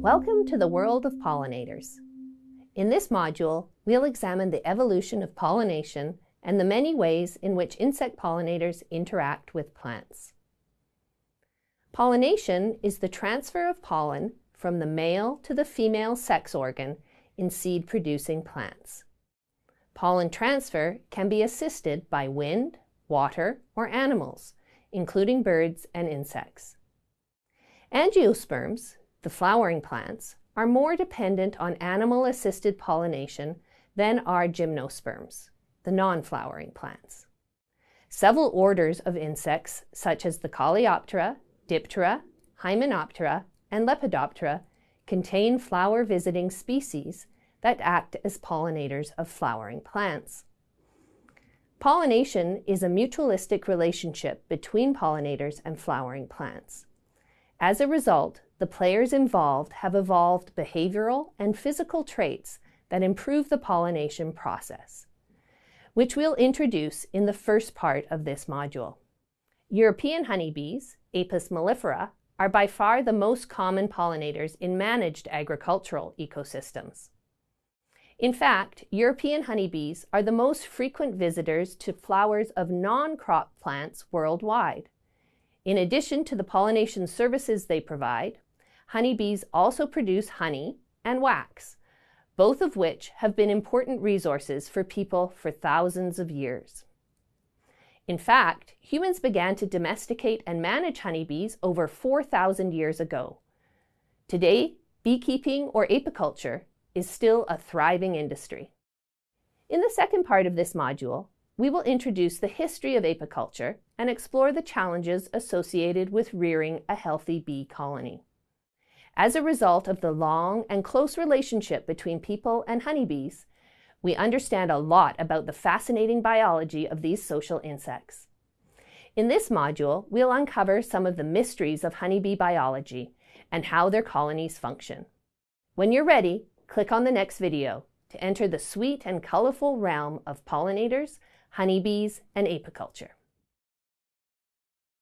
Welcome to the world of pollinators. In this module, we'll examine the evolution of pollination and the many ways in which insect pollinators interact with plants. Pollination is the transfer of pollen from the male to the female sex organ in seed-producing plants. Pollen transfer can be assisted by wind, water, or animals, including birds and insects. Angiosperms, the flowering plants, are more dependent on animal-assisted pollination than are gymnosperms, the non-flowering plants. Several orders of insects, such as the Coleoptera, Diptera, Hymenoptera, and Lepidoptera, contain flower-visiting species that act as pollinators of flowering plants. Pollination is a mutualistic relationship between pollinators and flowering plants. As a result, the players involved have evolved behavioral and physical traits that improve the pollination process, which we'll introduce in the first part of this module. European honeybees, Apis mellifera, are by far the most common pollinators in managed agricultural ecosystems. In fact, European honeybees are the most frequent visitors to flowers of non-crop plants worldwide. In addition to the pollination services they provide, honeybees also produce honey and wax, both of which have been important resources for people for thousands of years. In fact, humans began to domesticate and manage honeybees over 4,000 years ago. Today, beekeeping or apiculture is still a thriving industry. In the second part of this module, we will introduce the history of apiculture and explore the challenges associated with rearing a healthy bee colony. As a result of the long and close relationship between people and honeybees, we understand a lot about the fascinating biology of these social insects. In this module, we'll uncover some of the mysteries of honeybee biology and how their colonies function. When you're ready, click on the next video to enter the sweet and colorful realm of pollinators, honeybees, and apiculture.